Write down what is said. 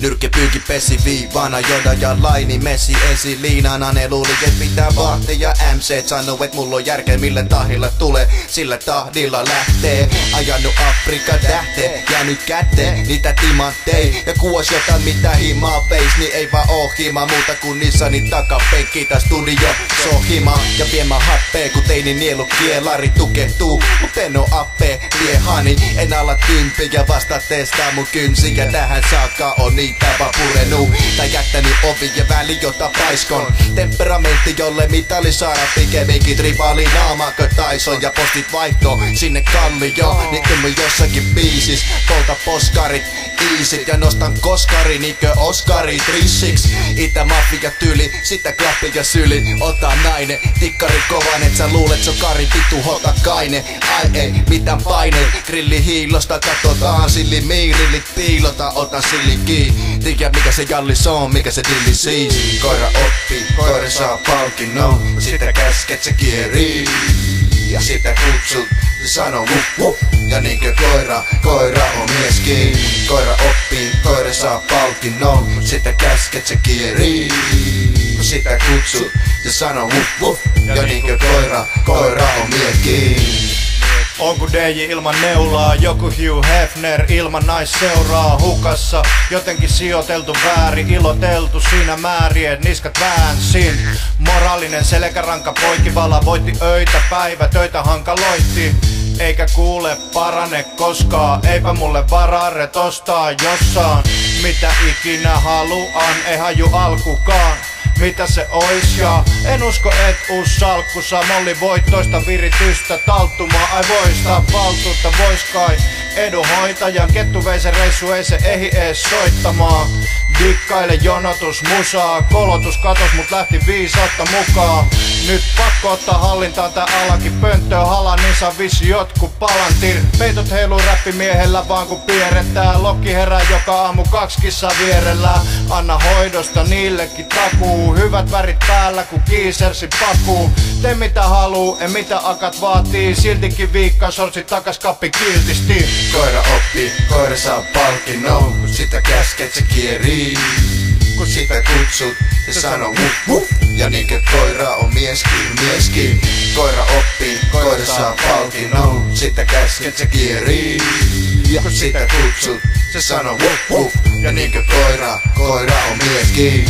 Nyrkki pyyki pesi viivana Joda ja laini messi esi liinana Ne luuli et pitää vahtia MC sanoo et mulla on järkeä millä tahilla tulee. Sillä tahdilla lähtee Ajanut Afrika tähte Jäänyt käteen niitä timanttei Ja kuos jotain mitä himaa veis Niin ei vaan oo hima muuta kuin Nissani takapenkki Tää studio sohima Ja viemä happee kun teini nielu kielari tukehtuu. Mut en oo appe liehani En ala tympi ja vasta testaa mun kynsi Ja tähän saakka on niitä vaan purenu Tai jättänyt ovi ja väli jota paiskon. Temperamentti jolle mitali saada pikemminkin rivaali naamakö Tyson Ja postit vaihto sinne kallio Niin kuin mä jossakin biisis Polta poskarit iisit ja nostan koskari Niinkö Oskari trissiksi Itä mafia tyli, sitä klappi ja syli Ota nainen, tikkari kovan Et sä luulet se on kari vitu hota kaine. Ai ei, mitään paine Grilli hiilosta katsotaan silli miirillit piilota Ota silli kiinni Tiedä mikä se jallis on, mikä se dilli siis Koira oppi, koira saa palkinnon Sitä käsket se kierii. Ja sitä kutsut, se sanoo wup wup Ja niinkö koira, koira on mieskin. Koira oppii, koira saa palkinnon Sitä käsket se kierii. Kun sitä kutsut, se sanoo wup wup Ja niinkö koira, koira on mieskin Onko DJ ilman neulaa, joku Hugh Hefner ilman naisseuraa hukassa. Jotenkin sijoiteltu väärin, iloteltu siinä määrin, et niskat väänsin. Moraalinen selkäranka poikivala voitti öitä, päivä töitä hankaloitti eikä kuule parane koskaan. Eipä mulle varare tostaa jossain. Mitä ikinä haluan, ei haju alkukaan. Mitä se ois ja En usko et uus salkku. Saa molli voittoista viritystä talttumaa Ai voista. Valtuutta vois kai edunhoitajan. Kettu vei se reissu ei se ehi ees soittamaan Dikkaile jonotus musaa. Kolotus katos mut lähti viisautta mukaan Nyt pakko ottaa hallintaan tää alakin Pönttöä halan saa vissi jotkut palantir Peitot heilu räppimiehellä vaan kun pierrettää. Lokki herää joka aamu kaksi kissa vierellä. Anna hoidosta niillekin takuu. Hyvät värit päällä ku kiisersi pakuu. Tee mitä haluu, en mitä akat vaatii. Siltikin viikka sorsi takas kappi kiltisti. Koira oppii, koira saa palkinnon Kun sitä käsket se kierii. Kun sitä kutsut, se sanoo wup wup Ja niinkö koira on mieskin, mieskin Koira oppii, koira saa palkinnon Sitä käsket se kierii. Kun sitä kutsut, se sanoo wup wup Ja niinkö koira, koira on mieskin